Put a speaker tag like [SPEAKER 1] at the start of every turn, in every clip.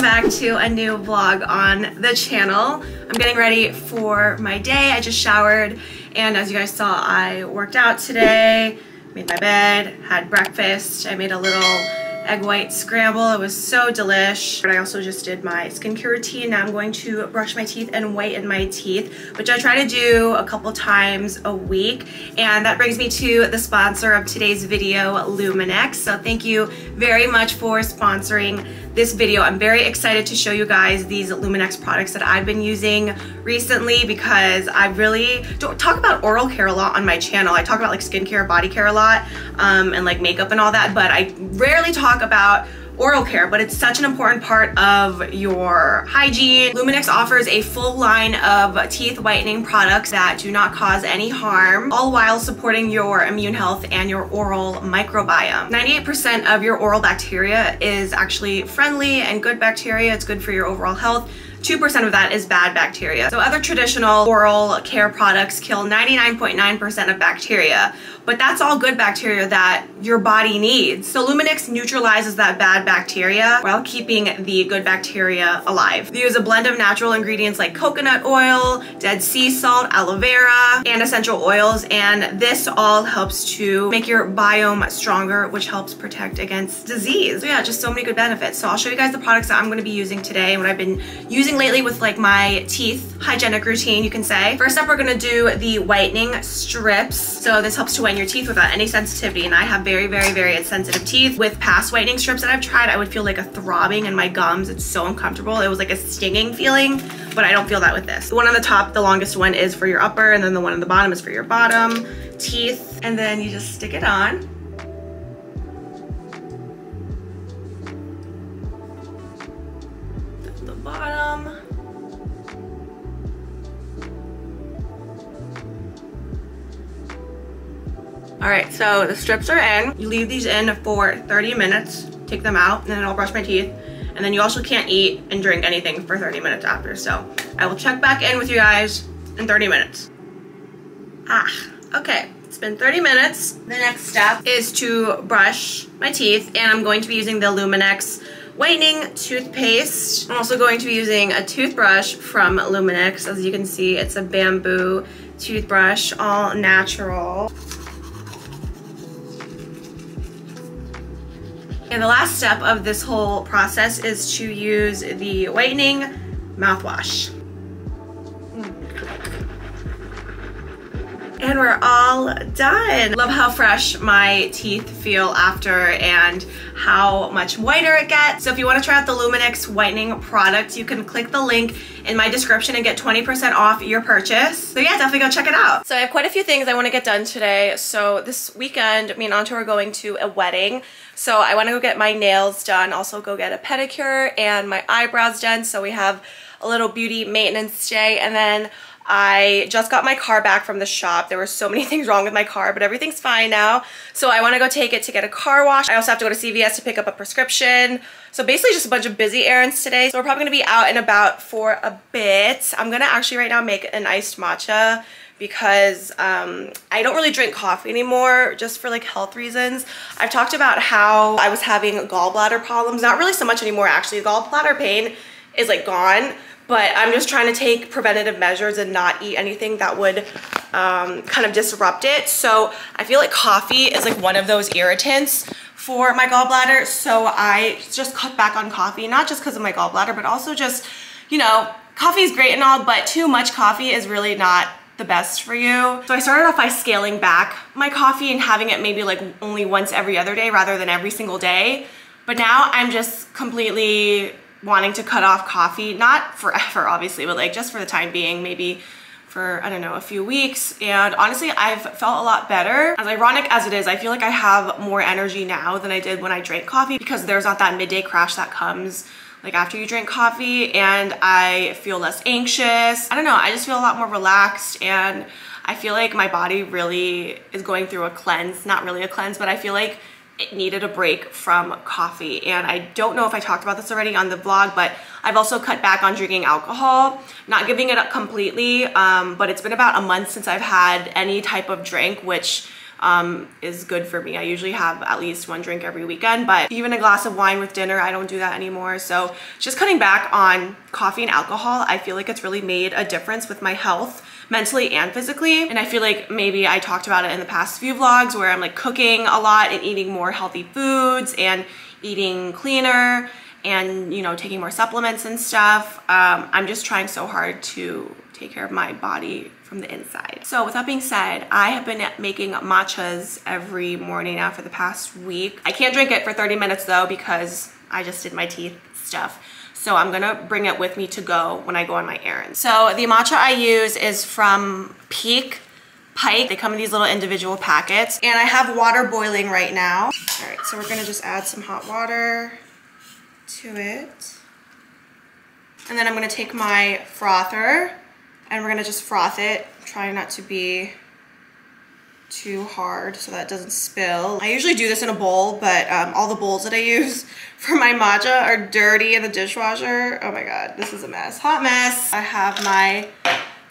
[SPEAKER 1] welcome back to a new vlog on the channel. I'm getting ready for my day. I just showered and as you guys saw, I worked out today, made my bed, had breakfast. I made a little egg white scramble. It was so delish. But I also just did my skincare routine. Now I'm going to brush my teeth and whiten my teeth, which I try to do a couple times a week. And that brings me to the sponsor of today's video, Lumineux. So thank you very much for sponsoring this video. I'm very excited to show you guys these Lumineux products that I've been using recently because I really don't talk about oral care a lot on my channel. I talk about like skincare, body care a lot, um, and like makeup and all that, but I rarely talk about oral care, but it's such an important part of your hygiene. Lumineux offers a full line of teeth whitening products that do not cause any harm, all while supporting your immune health and your oral microbiome. 98% of your oral bacteria is actually friendly and good bacteria. It's good for your overall health. 2% of that is bad bacteria. So other traditional oral care products kill 99.9% .9 of bacteria, but that's all good bacteria that your body needs. So Lumineux neutralizes that bad bacteria while keeping the good bacteria alive. They use a blend of natural ingredients like coconut oil, dead sea salt, aloe vera, and essential oils, and this all helps to make your biome stronger, which helps protect against disease. So yeah, just so many good benefits. So I'll show you guys the products that I'm gonna be using today and what I've been using lately with like my teeth hygienic routine, you can say. First up, we're gonna do the whitening strips. So this helps to whiten your teeth without any sensitivity. And I have very, very, very sensitive teeth. With past whitening strips that I've tried, I would feel like a throbbing in my gums. It's so uncomfortable. It was like a stinging feeling, but I don't feel that with this. The one on the top, the longest one is for your upper, and then the one on the bottom is for your bottom teeth. And then you just stick it on. All right, so the strips are in. You leave these in for 30 minutes, take them out, and then I'll brush my teeth. And then you also can't eat and drink anything for 30 minutes after. So I will check back in with you guys in 30 minutes. Ah, okay. It's been 30 minutes. The next step is to brush my teeth and I'm going to be using the Lumineux whitening toothpaste. I'm also going to be using a toothbrush from Lumineux. As you can see, it's a bamboo toothbrush, all natural. And the last step of this whole process is to use the whitening mouthwash. And we're all done. Love how fresh my teeth feel after and how much whiter it gets. So if you wanna try out the Lumineux whitening product, you can click the link in my description and get 20% off your purchase. So yeah, definitely go check it out. So I have quite a few things I wanna get done today. So this weekend, me and Anto are going to a wedding. So I wanna go get my nails done, also go get a pedicure and my eyebrows done. So we have a little beauty maintenance day and then I just got my car back from the shop. There were so many things wrong with my car, but everything's fine now. So I wanna go take it to get a car wash. I also have to go to CVS to pick up a prescription. So basically just a bunch of busy errands today. So we're probably gonna be out and about for a bit. I'm gonna actually right now make an iced matcha because um, I don't really drink coffee anymore just for like health reasons. I've talked about how I was having gallbladder problems, not really so much anymore actually. Gallbladder pain is like gone, but I'm just trying to take preventative measures and not eat anything that would um, kind of disrupt it. So I feel like coffee is like one of those irritants for my gallbladder. So I just cut back on coffee, not just because of my gallbladder, but also just, you know, coffee is great and all, but too much coffee is really not the best for you. So I started off by scaling back my coffee and having it maybe like only once every other day rather than every single day. But now I'm just completely wanting to cut off coffee, not forever obviously, but like just for the time being, maybe for, I don't know, a few weeks. And honestly, I've felt a lot better. As ironic as it is, I feel like I have more energy now than I did when I drank coffee because there's not that midday crash that comes like after you drink coffee and I feel less anxious. I don't know, I just feel a lot more relaxed and I feel like my body really is going through a cleanse, not really a cleanse, but I feel like needed a break from coffee. And I don't know if I talked about this already on the vlog, but I've also cut back on drinking alcohol, not giving it up completely, um, but it's been about a month since I've had any type of drink, which um, is good for me. I usually have at least one drink every weekend, but even a glass of wine with dinner, I don't do that anymore. So just cutting back on coffee and alcohol, I feel like it's really made a difference with my health mentally and physically. And I feel like maybe I talked about it in the past few vlogs where I'm like cooking a lot and eating more healthy foods and eating cleaner and you know taking more supplements and stuff um, i'm just trying so hard to take care of my body from the inside. So with that being said, I have been making matchas every morning now for the past week. I can't drink it for 30 minutes though because I just did my teeth stuff. So I'm gonna bring it with me to go when I go on my errands. So the matcha I use is from Pique Life. They come in these little individual packets. And I have water boiling right now. All right, so we're gonna just add some hot water to it. And then I'm gonna take my frother and we're gonna just froth it, trying not to be too hard so that doesn't spill. I usually do this in a bowl, but um, all the bowls that I use for my matcha are dirty in the dishwasher. Oh my God, this is a mess, hot mess. I have my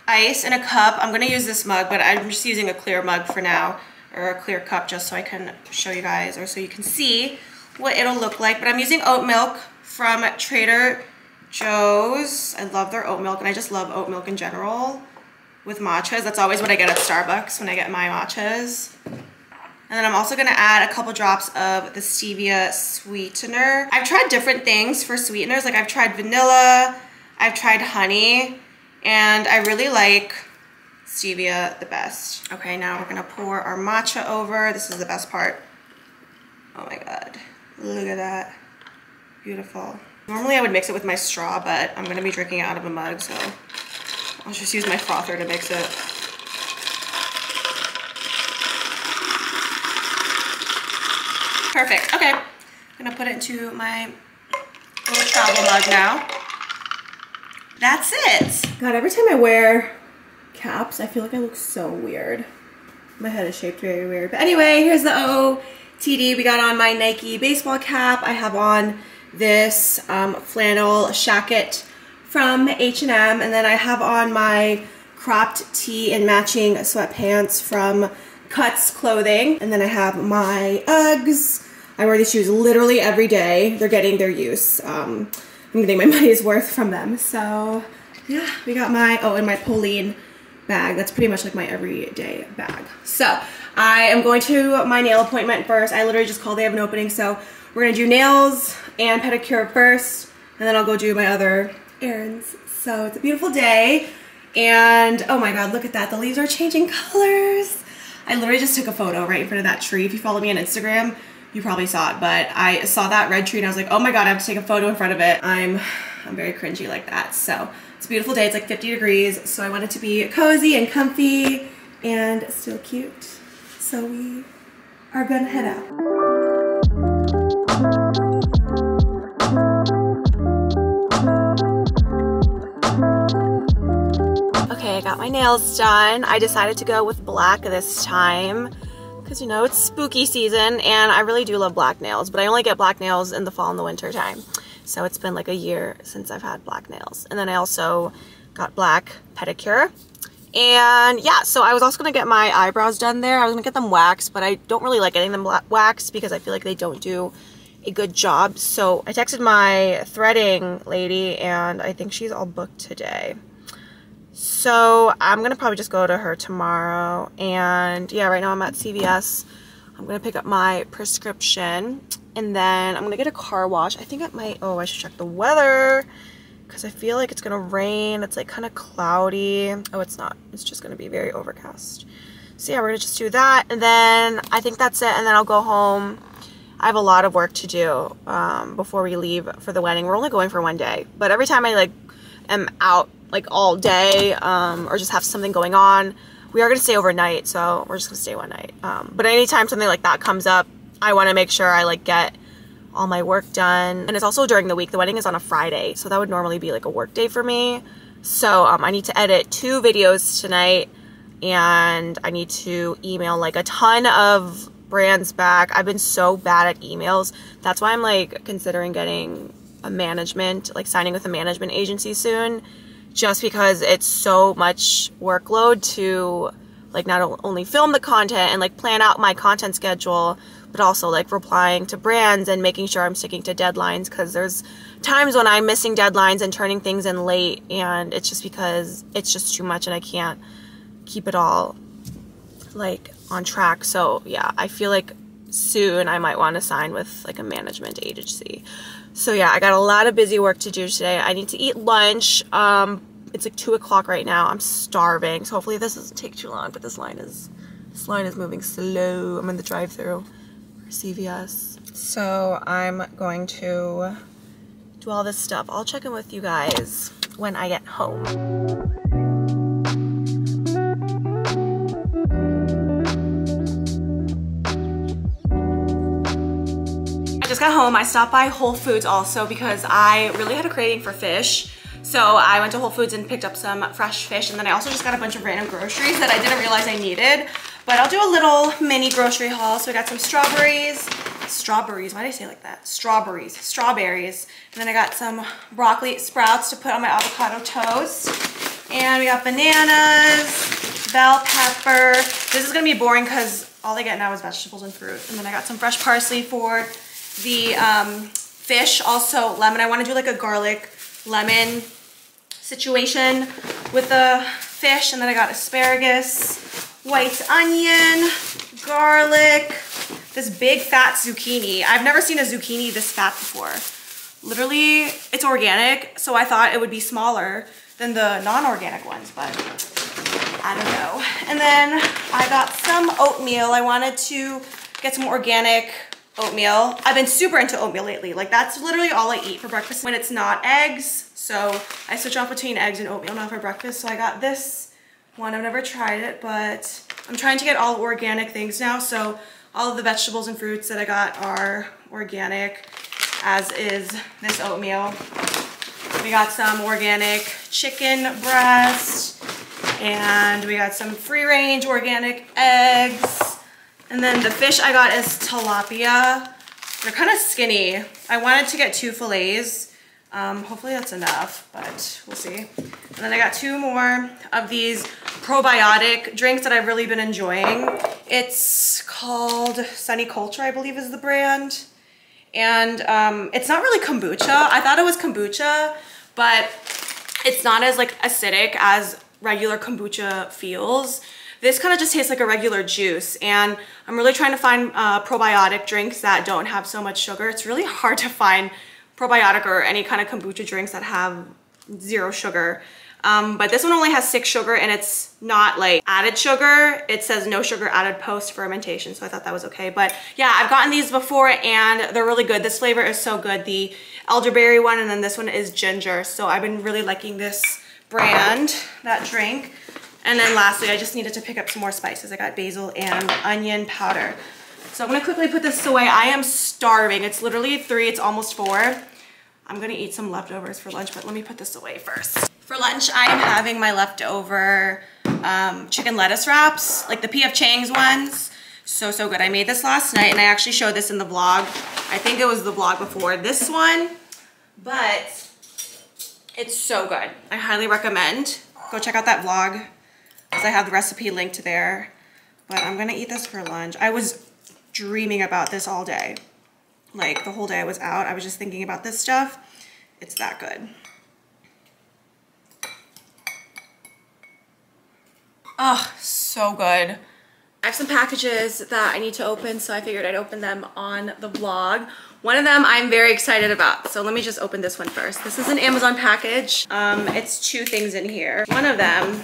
[SPEAKER 1] ice in a cup. I'm gonna use this mug, but I'm just using a clear mug for now, or a clear cup just so I can show you guys, or so you can see what it'll look like. But I'm using oat milk from Trader Joe's. I love their oat milk and I just love oat milk in general with matchas. That's always what I get at Starbucks when I get my matchas. And then I'm also gonna add a couple drops of the stevia sweetener. I've tried different things for sweeteners. Like I've tried vanilla, I've tried honey, and I really like stevia the best. Okay, now we're gonna pour our matcha over. This is the best part. Oh my God, look at that, beautiful. Normally I would mix it with my straw, but I'm gonna be drinking it out of a mug, so I'll just use my frother to mix it. Perfect, okay. I'm gonna put it into my little travel mug now. That's it. God, every time I wear caps, I feel like I look so weird. My head is shaped very weird. But anyway, here's the OOTD. We got on my Nike baseball cap. I have on this um, flannel shacket from H&M and then I have on my cropped tee and matching sweatpants from Cuts Clothing and then I have my Uggs. I wear these shoes literally every day. They're getting their use. Um, I'm getting my money's worth from them. So yeah, we got my, oh, and my Polene bag. That's pretty much like my everyday bag. So I am going to my nail appointment first. I literally just called, they have an opening. So we're gonna do nails and pedicure first, and then I'll go do my other errands. So it's a beautiful day, and oh my god, look at that. The leaves are changing colors. I literally just took a photo right in front of that tree. If you follow me on Instagram, you probably saw it, but I saw that red tree and I was like, oh my god, I have to take a photo in front of it. I'm, I'm very cringy like that. So it's a beautiful day. It's like 50 degrees, so I want it to be cozy and comfy and still cute. So we are gonna head out. I got my nails done. I decided to go with black this time because you know it's spooky season and I really do love black nails but I only get black nails in the fall and the winter time so it's been like a year since I've had black nails and then I also got black pedicure and yeah so I was also gonna get my eyebrows done there I was gonna get them waxed but I don't really like getting them waxed because I feel like they don't do a good job. So I texted my threading lady and I think she's all booked today. So I'm going to probably just go to her tomorrow. And yeah, right now I'm at CVS. I'm going to pick up my prescription and then I'm going to get a car wash. I think it might, oh, I should check the weather because I feel like it's going to rain. It's like kind of cloudy. Oh, it's not. It's just going to be very overcast. So yeah, we're going to just do that. And then I think that's it. And then I'll go home. I have a lot of work to do um, before we leave for the wedding. We're only going for one day. But every time I like am out like all day um, or just have something going on, we are going to stay overnight. So we're just going to stay one night. Um, but anytime something like that comes up, I want to make sure I like get all my work done. And it's also during the week. The wedding is on a Friday. So that would normally be like a work day for me. So um, I need to edit two videos tonight and I need to email like a ton of brands back. I've been so bad at emails. That's why I'm like considering getting a management, like signing with a management agency soon, just because it's so much workload to like not only film the content and like plan out my content schedule, but also like replying to brands and making sure I'm sticking to deadlines because there's times when I'm missing deadlines and turning things in late and it's just because it's just too much and I can't keep it all like on track. So yeah, I feel like soon I might want to sign with like a management agency. So yeah, I got a lot of busy work to do today. I need to eat lunch. Um, it's like two o'clock right now. I'm starving. So hopefully this doesn't take too long, but this line is, this line is moving slow. I'm in the drive through for CVS. So I'm going to do all this stuff. I'll check in with you guys when I get home. Just got home. I stopped by Whole Foods also because I really had a craving for fish. So I went to Whole Foods and picked up some fresh fish and then I also just got a bunch of random groceries that I didn't realize I needed. But I'll do a little mini grocery haul. So I got some strawberries, strawberries, why did I say like that? Strawberries, strawberries. And then I got some broccoli sprouts to put on my avocado toast. And we got bananas, bell pepper. This is gonna be boring because all I get now is vegetables and fruit. And then I got some fresh parsley for the um, fish, also lemon. I want to do like a garlic lemon situation with the fish. And then I got asparagus, white onion, garlic, this big fat zucchini. I've never seen a zucchini this fat before. Literally, it's organic, so I thought it would be smaller than the non-organic ones, but I don't know. And then I got some oatmeal. I wanted to get some organic oatmeal. I've been super into oatmeal lately. Like that's literally all I eat for breakfast when it's not eggs. So I switch off between eggs and oatmeal now for breakfast. So I got this one. I've never tried it, but I'm trying to get all organic things now. So all of the vegetables and fruits that I got are organic, as is this oatmeal. We got some organic chicken breast, and we got some free range organic eggs, and then the fish I got is tilapia. They're kind of skinny. I wanted to get two fillets. Um, hopefully that's enough, but we'll see. And then I got two more of these probiotic drinks that I've really been enjoying. It's called Sunny Culture, I believe is the brand. And um, it's not really kombucha. I thought it was kombucha, but it's not as like acidic as regular kombucha feels. This kind of just tastes like a regular juice and I'm really trying to find uh, probiotic drinks that don't have so much sugar. It's really hard to find probiotic or any kind of kombucha drinks that have zero sugar. Um, but this one only has six sugar and it's not like added sugar. It says no sugar added post fermentation. So I thought that was okay. But yeah, I've gotten these before and they're really good. This flavor is so good. The elderberry one and then this one is ginger. So I've been really liking this brand, that drink. And then lastly, I just needed to pick up some more spices. I got basil and onion powder. So I'm gonna quickly put this away. I am starving. It's literally three, it's almost four. I'm gonna eat some leftovers for lunch, but let me put this away first. For lunch, I am having my leftover um, chicken lettuce wraps, like the P.F. Chang's ones. So, so good. I made this last night and I actually showed this in the vlog. I think it was the vlog before this one, but it's so good. I highly recommend. Go check out that vlog because I have the recipe linked there. But I'm gonna eat this for lunch. I was dreaming about this all day. like the whole day I was out. I was just thinking about this stuff. It's that good. Oh, so good. I have some packages that I need to open, so I figured I'd open them on the vlog. One of them I'm very excited about, so let me just open this one first. This is an Amazon package. Um, it's two things in here. One of them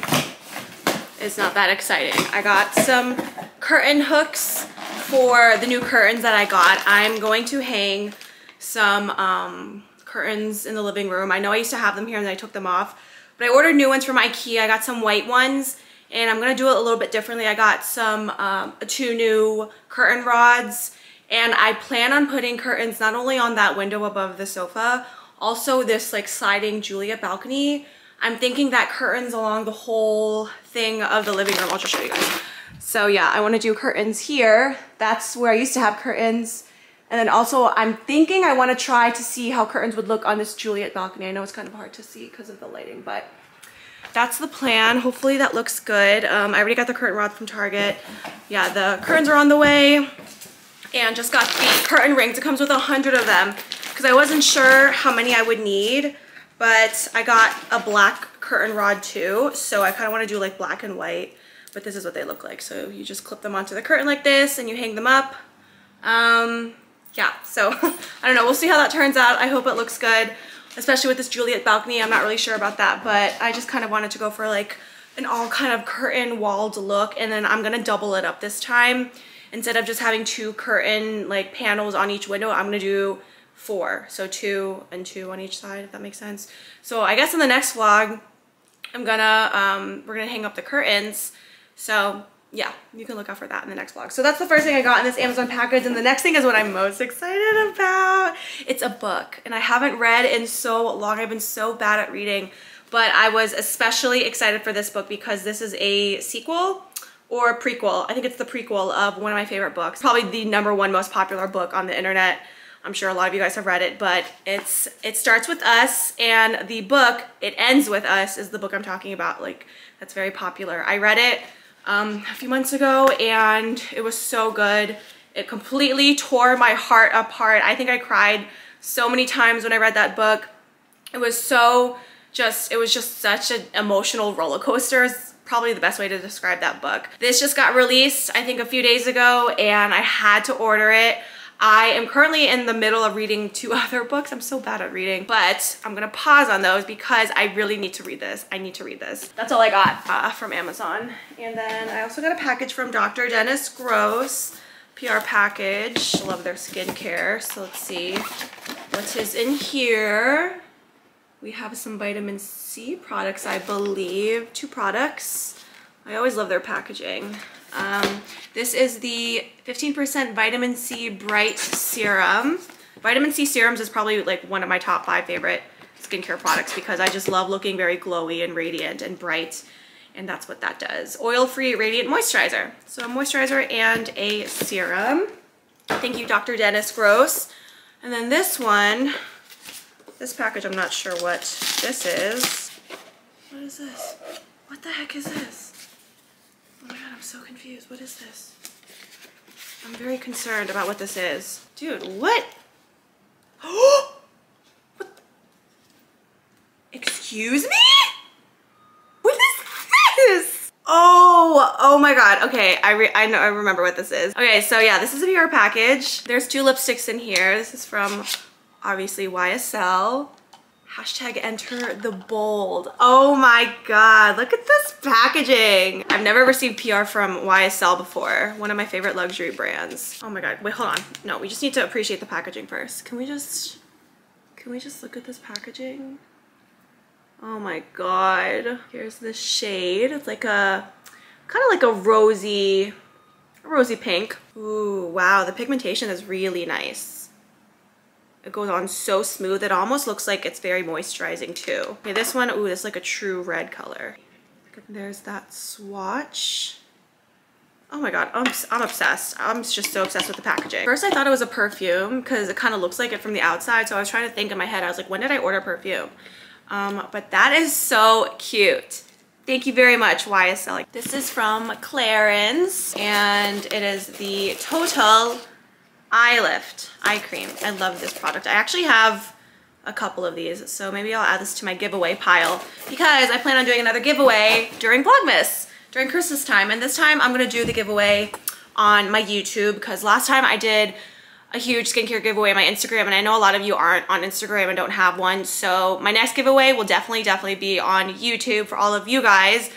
[SPEAKER 1] is not that exciting. I got some curtain hooks for the new curtains that I got. I'm going to hang some um, curtains in the living room. I know I used to have them here and I took them off, but I ordered new ones from Ikea. I got some white ones and I'm gonna do it a little bit differently. I got some um, two new curtain rods and I plan on putting curtains not only on that window above the sofa, also this like sliding Juliet balcony. I'm thinking that curtains along the whole thing of the living room. I'll just show you guys. So yeah, I wanna do curtains here. That's where I used to have curtains. And then also I'm thinking I wanna try to see how curtains would look on this Juliet balcony. I know it's kind of hard to see because of the lighting, but that's the plan. Hopefully that looks good. Um, I already got the curtain rod from Target. Yeah, the curtains are on the way. And just got the curtain rings. It comes with a hundred of them because I wasn't sure how many I would need, but I got a black curtain rod too. So I kind of want to do like black and white, but this is what they look like. So you just clip them onto the curtain like this and you hang them up. Um, yeah, so I don't know. We'll see how that turns out. I hope it looks good especially with this Juliet balcony. I'm not really sure about that, but I just kind of wanted to go for like an all kind of curtain walled look. And then I'm gonna double it up this time. Instead of just having two curtain like panels on each window, I'm gonna do four. So two and two on each side, if that makes sense. So I guess in the next vlog, I'm gonna, um, we're gonna hang up the curtains. So yeah, you can look out for that in the next vlog. So that's the first thing I got in this Amazon package. And the next thing is what I'm most excited about. It's a book. And I haven't read in so long. I've been so bad at reading. But I was especially excited for this book because this is a sequel or prequel. I think it's the prequel of one of my favorite books. Probably the number one most popular book on the internet. I'm sure a lot of you guys have read it, but it's it starts with us and the book, it ends with us is the book I'm talking about. Like that's very popular. I read it um, a few months ago and it was so good. It completely tore my heart apart. I think I cried so many times when I read that book. It was so just, it was just such an emotional roller coaster is probably the best way to describe that book. This just got released, I think a few days ago and I had to order it. I am currently in the middle of reading two other books. I'm so bad at reading, but I'm gonna pause on those because I really need to read this. I need to read this. That's all I got uh, from Amazon. And then I also got a package from Dr. Dennis Gross, PR package. Love their skincare. So let's see what is in here. We have some vitamin C products, I believe. Two products. I always love their packaging. Um, this is the 15% vitamin C bright serum. Vitamin C serums is probably like one of my top five favorite skincare products because I just love looking very glowy and radiant and bright and that's what that does. Oil-free radiant moisturizer. So a moisturizer and a serum. Thank you, Dr. Dennis Gross. And then this one, this package, I'm not sure what this is. What is this? What the heck is this? Oh my god, I'm so confused. What is this? I'm very concerned about what this is. Dude, what? what? Excuse me? What is this? Oh, oh my god. Okay, I, I know I remember what this is. Okay, so yeah, this is a PR package. There's two lipsticks in here. This is from obviously YSL. Hashtag enter the bold. Oh my God, look at this packaging. I've never received PR from YSL before. One of my favorite luxury brands. Oh my God, wait, hold on. No, we just need to appreciate the packaging first. Can we just, can we just look at this packaging? Oh my God. Here's the shade. It's like a, kind of like a rosy, rosy pink. Ooh, wow, the pigmentation is really nice. It goes on so smooth. It almost looks like it's very moisturizing too. Okay, this one, ooh, this is like a true red color. There's that swatch. Oh my god, I'm, I'm obsessed. I'm just so obsessed with the packaging. First I thought it was a perfume because it kind of looks like it from the outside. So I was trying to think in my head. I was like, when did I order perfume? Um, but that is so cute. Thank you very much, YSL. This is from Clarins and it is the Total eye lift eye cream. I love this product. I actually have a couple of these so maybe i'll add this to my giveaway pile because i plan on doing another giveaway during vlogmas during christmas time. And this time i'm going to do the giveaway on my youtube because last time i did a huge skincare giveaway on my Instagram and I know a lot of you aren't on Instagram and don't have one. So my next giveaway will definitely definitely be on YouTube for all of you guys.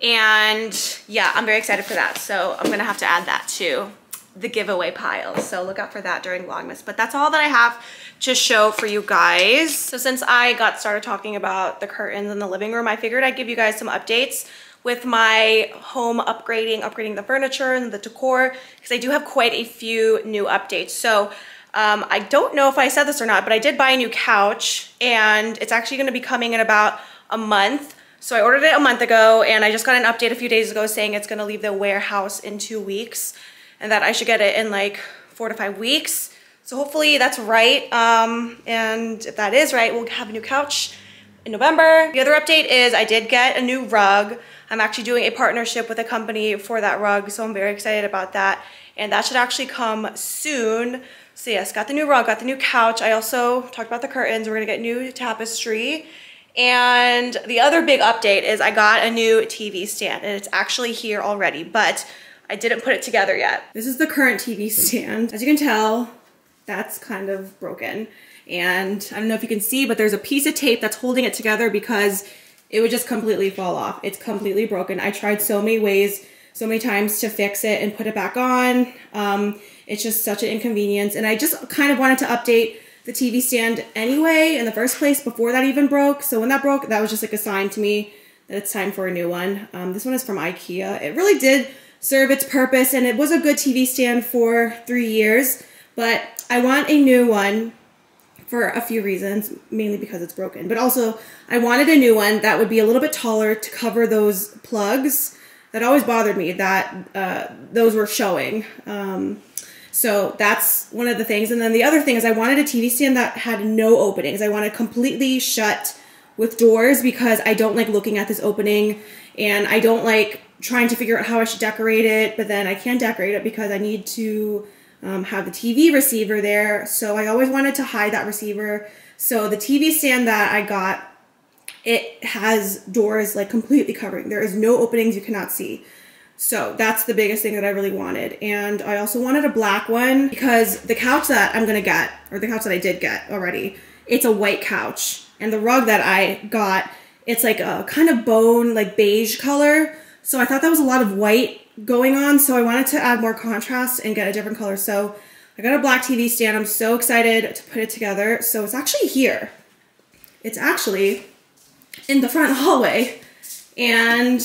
[SPEAKER 1] And yeah I'm very excited for that. So I'm gonna have to add that to the giveaway pile so look out for that during Vlogmas but that's all that I have to show for you guys so since I got started talking about the curtains in the living room I figured I'd give you guys some updates with my home upgrading, upgrading the furniture and the decor, because I do have quite a few new updates. So um, I don't know if I said this or not, but I did buy a new couch and it's actually gonna be coming in about a month. So I ordered it a month ago and I just got an update a few days ago saying it's gonna leave the warehouse in two weeks and that I should get it in like four to five weeks. So hopefully that's right. Um, and if that is right, we'll have a new couch in November. The other update is I did get a new rug. I'm actually doing a partnership with a company for that rug, so I'm very excited about that. And that should actually come soon. So yes, got the new rug, got the new couch. I also talked about the curtains. We're gonna get new tapestry. And the other big update is I got a new TV stand and it's actually here already, but I didn't put it together yet. This is the current TV stand. As you can tell, that's kind of broken. And I don't know if you can see, but there's a piece of tape that's holding it together because it would just completely fall off. It's completely broken. I tried so many ways, so many times to fix it and put it back on. Um, it's just such an inconvenience. And I just kind of wanted to update the TV stand anyway in the first place before that even broke. So when that broke, that was just like a sign to me that it's time for a new one. Um, this one is from Ikea. It really did serve its purpose and it was a good TV stand for three years, but I want a new one for a few reasons, mainly because it's broken. But also, I wanted a new one that would be a little bit taller to cover those plugs that always bothered me that uh, those were showing. Um, so that's one of the things. And then the other thing is I wanted a TV stand that had no openings. I wanted completely shut with doors because I don't like looking at this opening and I don't like trying to figure out how I should decorate it, but then I can't decorate it because I need to um, have the TV receiver there. So I always wanted to hide that receiver. So the TV stand that I got, it has doors like completely covering. There is no openings you cannot see. So that's the biggest thing that I really wanted. And I also wanted a black one because the couch that I'm gonna get, or the couch that I did get already, it's a white couch. And the rug that I got, it's like a kind of bone, like beige color. So I thought that was a lot of white going on. So I wanted to add more contrast and get a different color. So I got a black TV stand. I'm so excited to put it together. So it's actually here. It's actually in the front hallway. And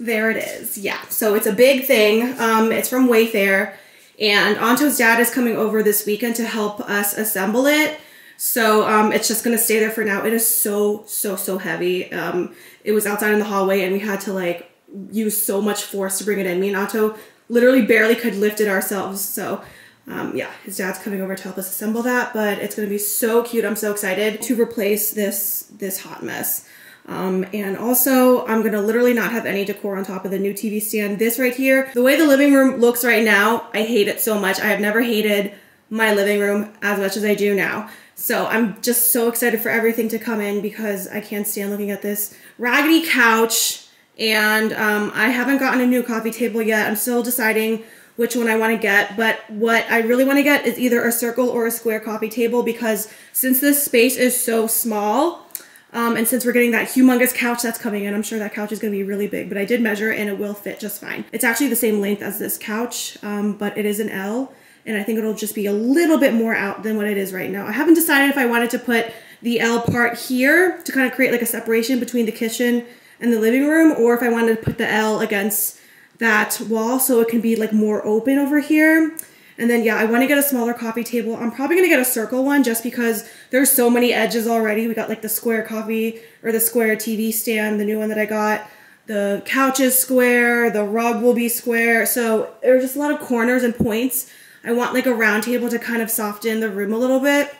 [SPEAKER 1] there it is. Yeah, so it's a big thing. Um, it's from Wayfair. And Anto's dad is coming over this weekend to help us assemble it. So um, it's just gonna stay there for now. It is so, so, so heavy. Um, it was outside in the hallway and we had to like use so much force to bring it in. Me and Otto literally barely could lift it ourselves. So um, yeah, his dad's coming over to help us assemble that, but it's gonna be so cute. I'm so excited to replace this, this hot mess. Um, and also, I'm gonna literally not have any decor on top of the new TV stand. This right here, the way the living room looks right now, I hate it so much. I have never hated my living room as much as I do now. So I'm just so excited for everything to come in because I can't stand looking at this raggedy couch and um, I haven't gotten a new coffee table yet. I'm still deciding which one I want to get, but what I really want to get is either a circle or a square coffee table because since this space is so small, um, and since we're getting that humongous couch that's coming in, I'm sure that couch is going to be really big, but I did measure and it will fit just fine. It's actually the same length as this couch, um, but it is an L, and I think it'll just be a little bit more out than what it is right now. I haven't decided if I wanted to put the L part here to kind of create like a separation between the kitchen in the living room or if I wanted to put the L against that wall so it can be like more open over here. And then yeah, I want to get a smaller coffee table. I'm probably going to get a circle one just because there's so many edges already. We got like the square coffee or the square TV stand, the new one that I got. The couch is square, the rug will be square. So there's just a lot of corners and points. I want like a round table to kind of soften the room a little bit.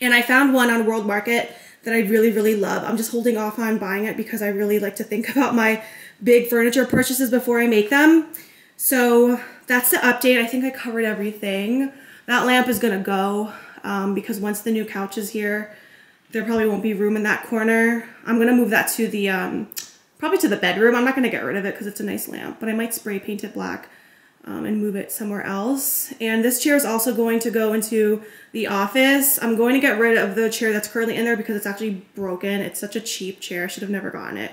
[SPEAKER 1] And I found one on World Market that I really, really love. I'm just holding off on buying it because I really like to think about my big furniture purchases before I make them. So that's the update. I think I covered everything. That lamp is gonna go um, because once the new couch is here, there probably won't be room in that corner. I'm gonna move that to the, um, probably to the bedroom. I'm not gonna get rid of it because it's a nice lamp, but I might spray paint it black um, and move it somewhere else. And this chair is also going to go into the office. I'm going to get rid of the chair that's currently in there because it's actually broken. It's such a cheap chair. I should have never gotten it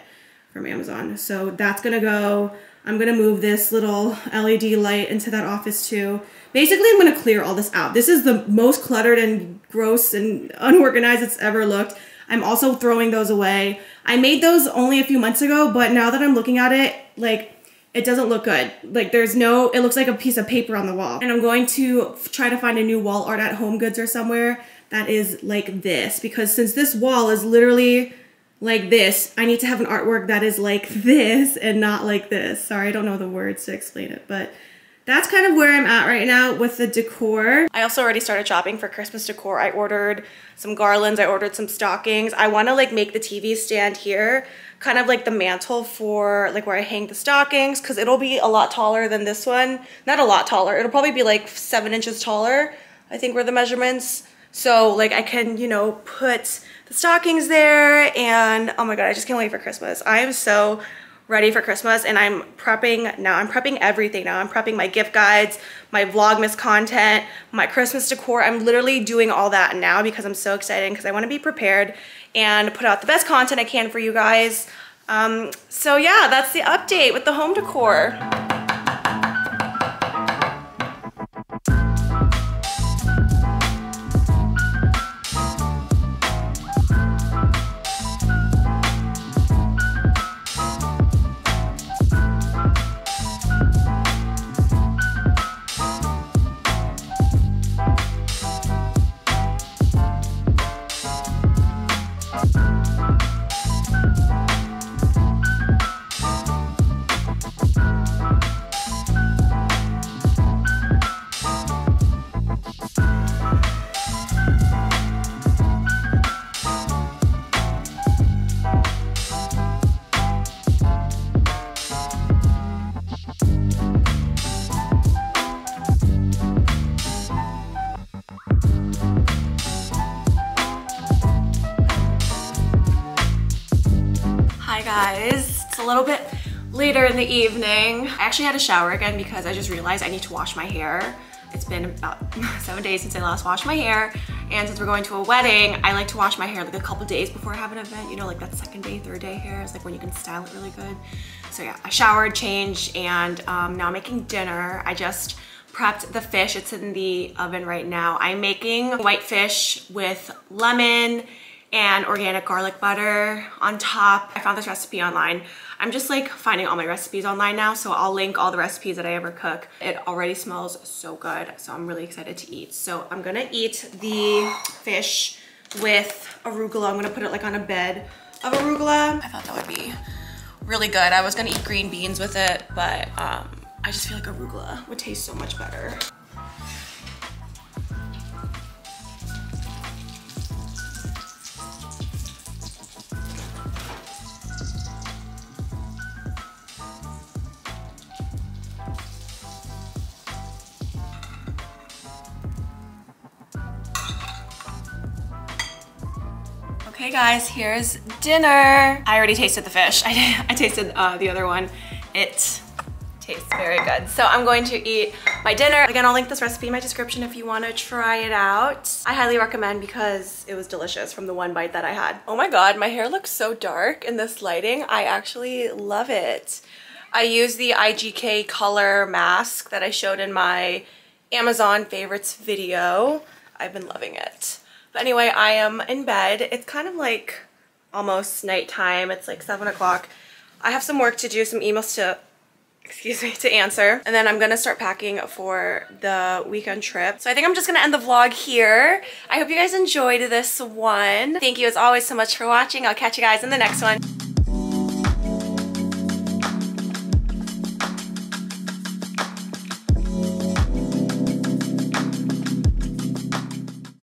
[SPEAKER 1] from Amazon. So that's gonna go. I'm gonna move this little LED light into that office too. Basically, I'm gonna clear all this out. This is the most cluttered and gross and unorganized it's ever looked. I'm also throwing those away. I made those only a few months ago, but now that I'm looking at it, like it doesn't look good. Like there's no, it looks like a piece of paper on the wall. And I'm going to try to find a new wall art at Home Goods or somewhere that is like this because since this wall is literally like this, I need to have an artwork that is like this and not like this. Sorry, I don't know the words to explain it, but that's kind of where I'm at right now with the decor. I also already started shopping for Christmas decor. I ordered some garlands, I ordered some stockings. I wanna like make the TV stand here kind of like the mantle for like where I hang the stockings because it'll be a lot taller than this one. Not a lot taller, it'll probably be like seven inches taller, I think were the measurements. So like I can, you know, put the stockings there and oh my God, I just can't wait for Christmas. I am so ready for Christmas and I'm prepping now. I'm prepping everything now. I'm prepping my gift guides, my Vlogmas content, my Christmas decor. I'm literally doing all that now because I'm so excited because I want to be prepared and put out the best content I can for you guys. Um, so yeah, that's the update with the home decor. Evening. I actually had a shower again because I just realized I need to wash my hair. It's been about seven days since I last washed my hair. And since we're going to a wedding, I like to wash my hair like a couple days before I have an event. You know, like that second day, third day hair is like when you can style it really good. So yeah, I showered, changed, and um, now I'm making dinner. I just prepped the fish. It's in the oven right now. I'm making white fish with lemon and organic garlic butter on top. I found this recipe online. I'm just like finding all my recipes online now, so I'll link all the recipes that I ever cook. It already smells so good, so I'm really excited to eat. So I'm gonna eat the fish with arugula. I'm gonna put it like on a bed of arugula. I thought that would be really good. I was gonna eat green beans with it, but um, I just feel like arugula would taste so much better. Okay guys, here's dinner. I already tasted the fish. I, I tasted uh, the other one. It tastes very good. So I'm going to eat my dinner. Again, I'll link this recipe in my description if you wanna try it out. I highly recommend because it was delicious from the one bite that I had. Oh my God, my hair looks so dark in this lighting. I actually love it. I use the IGK color mask that I showed in my Amazon favorites video. I've been loving it. But anyway, I am in bed. It's kind of like almost nighttime. It's like seven o'clock. I have some work to do, some emails to, excuse me, to answer. And then I'm gonna start packing for the weekend trip. So I think I'm just gonna end the vlog here. I hope you guys enjoyed this one. Thank you as always so much for watching. I'll catch you guys in the next one.